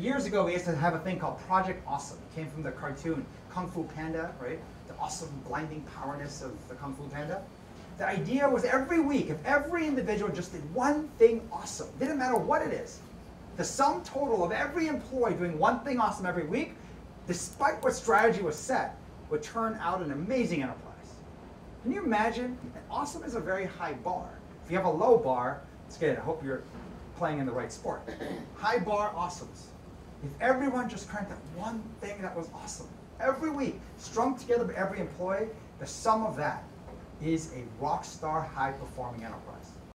years ago, we used to have a thing called Project Awesome. It came from the cartoon Kung Fu Panda, right? The awesome blinding powerness of the Kung Fu Panda. The idea was every week, if every individual just did one thing awesome, didn't matter what it is, the sum total of every employee doing one thing awesome every week, despite what strategy was set, would turn out an amazing enterprise. Can you imagine? Awesome is a very high bar. If you have a low bar, it's good. I hope you're playing in the right sport. High bar awesomes. If everyone just cranked that one thing that was awesome every week, strung together by every employee, the sum of that is a rock star high performing enterprise.